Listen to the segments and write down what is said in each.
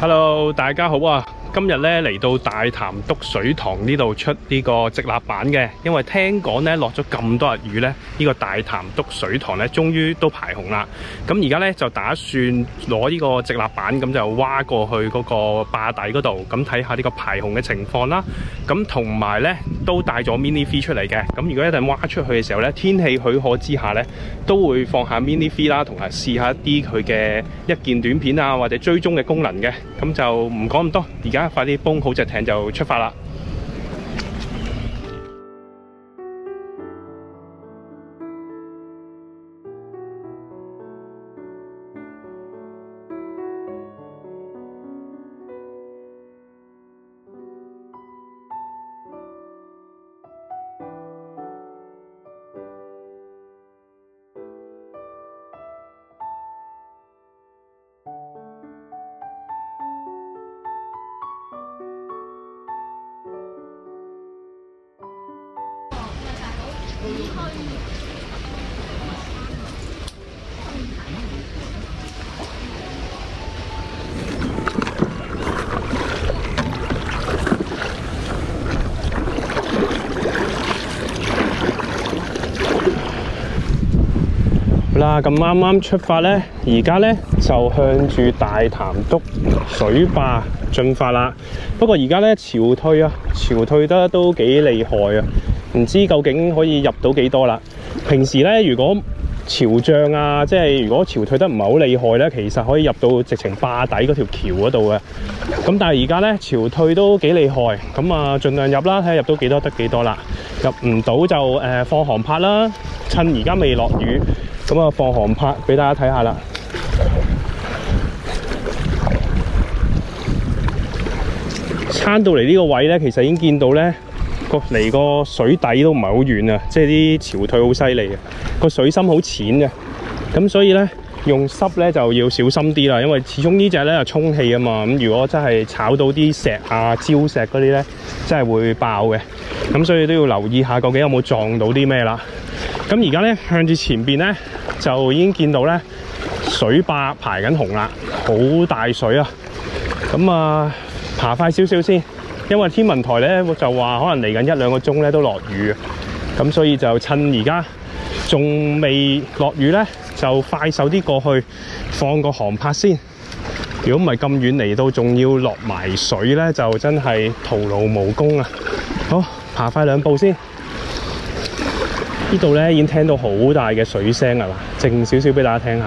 Hello，大家好啊！今日咧嚟到大潭篤水塘呢度出呢个直立板嘅，因为听讲咧落咗咁多日雨咧，呢、个大潭篤水塘咧终于都排洪啦。咁而家咧就打算攞呢个直立板咁就挖过去嗰個壩底嗰度，咁睇下呢个排洪嘅情况啦。咁同埋咧都带咗 mini fee 出嚟嘅。咁如果一阵挖出去嘅时候咧，天气许可之下咧，都会放下 mini fee 啦，同埋试下一啲佢嘅一鍵短片啊，或者追踪嘅功能嘅。咁就唔讲咁多，而家快啲泵好隻艇就出發啦！嗱，咁啱啱出發呢，而家呢就向住大潭篤水壩進發啦。不過而家呢，潮退啊，潮退得都幾厲害啊！唔知究竟可以入到幾多啦？平時呢，如果潮漲啊，即係如果潮退得唔係好厲害呢，其實可以入到直情壩底嗰條橋嗰度嘅。咁但係而家呢，潮退都幾厲害，咁啊盡量入啦，睇下入到幾多得幾多啦。入唔到就誒、呃、放航拍啦，趁而家未落雨。咁啊，放航拍俾大家睇下啦。撐到嚟呢個位咧，其實已經見到咧個離個水底都唔係好遠啊，即係啲潮退好犀利嘅，個水深好淺嘅。咁所以咧用濕咧就要小心啲啦，因為始終呢隻咧係充氣啊嘛。咁如果真係炒到啲石啊、礁石嗰啲咧，真係會爆嘅。咁所以都要留意下究竟有冇撞到啲咩啦。咁而家咧向住前边咧就已經見到咧水坝排緊洪啦，好大水啊！咁啊爬快少少先，因為天文台咧就話可能嚟緊一兩個鐘咧都落雨，咁所以就趁而家仲未落雨咧，就快手啲過去放個航拍先。如果唔係咁遠嚟到，仲要落埋水咧，就真係徒勞無功啊！好，爬快兩步先。呢度咧已經聽到好大嘅水聲啊！嗱，靜少少俾大家聽下，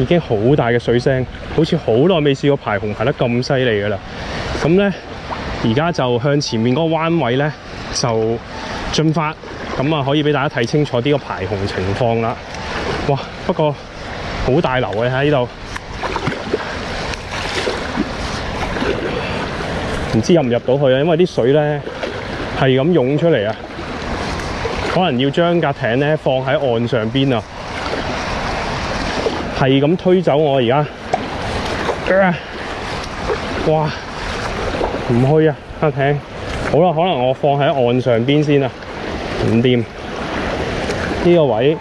已經好大嘅水聲，好似好耐未試過排洪排得咁犀利噶啦。咁咧，而家就向前面嗰個彎位咧就進發，咁啊可以俾大家睇清楚呢個排洪情況啦。哇！不過好大流嘅喺呢度，唔知入唔入到去啊？因為啲水咧係咁湧出嚟啊！可能要將架艇咧放喺岸上邊啊，係咁推走我而家、哇，唔去啊客艇，好啦，可能我放喺岸上邊先啊，唔掂，呢個位。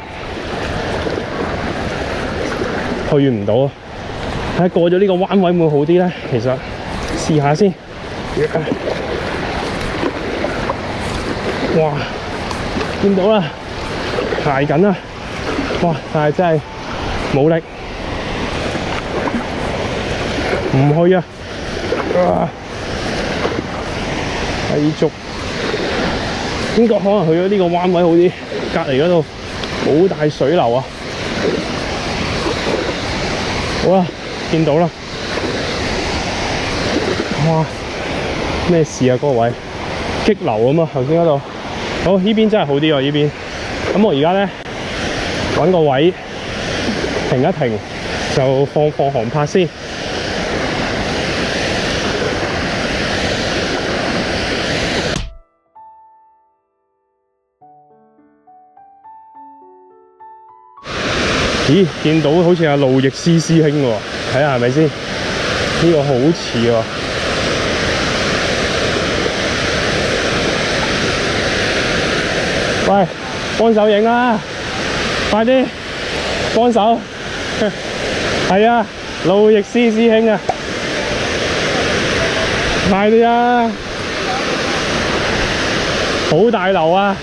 去唔到啊，睇過咗呢個彎位會唔會好啲咧？其實。試下先，哇！见到啦，排緊啦，哇！但係真係冇力，唔去啊！啊，繼續，應該可能去咗呢個彎位好啲，隔離嗰度好大水流啊！好啦，見到啦，哇！咩事啊？嗰、那個位激流啊嘛，頭先嗰度。好，呢邊真係好啲喎，呢邊。咁我而家咧揾個位停一停，就放放航拍先。咦，見到好似阿路易斯師兄喎，睇下係咪先？呢個好似喎。喂，幫手影啊！快啲幫手，係啊，路易斯師兄啊！快啲啊！好大流啊！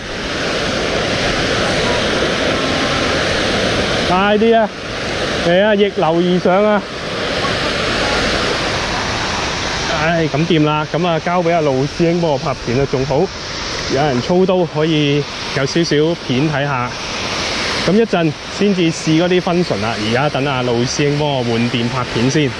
快啲啊！嚟啊！逆流而上啊！唉，咁掂啦，咁啊交俾阿路師兄幫我拍片啊，仲好有人操刀可以有少少片睇下。咁一陣先至試嗰啲分純啦，而家等阿路師兄幫我換電拍片先。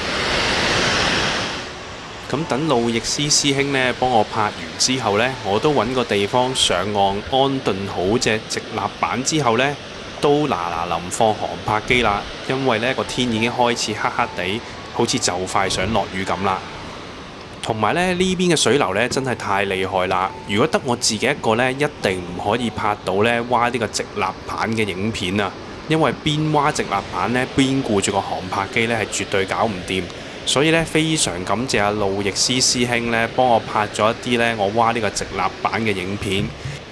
咁等路易斯師兄呢幫我拍完之後呢，我都揾個地方上岸安頓好隻直立板之後呢，都嗱嗱臨放航拍機啦，因為呢個天已經開始黑黑地，好似就快想落雨咁啦。同埋咧，呢邊嘅水流咧真係太厲害啦！如果得我自己一個咧，一定唔可以拍到咧挖呢個直立板嘅影片啊！因為邊挖直立板咧，邊顧住個航拍機咧，係絕對搞唔掂。所以咧，非常感謝阿路易斯師兄咧，幫我拍咗一啲咧我挖呢個直立板嘅影片。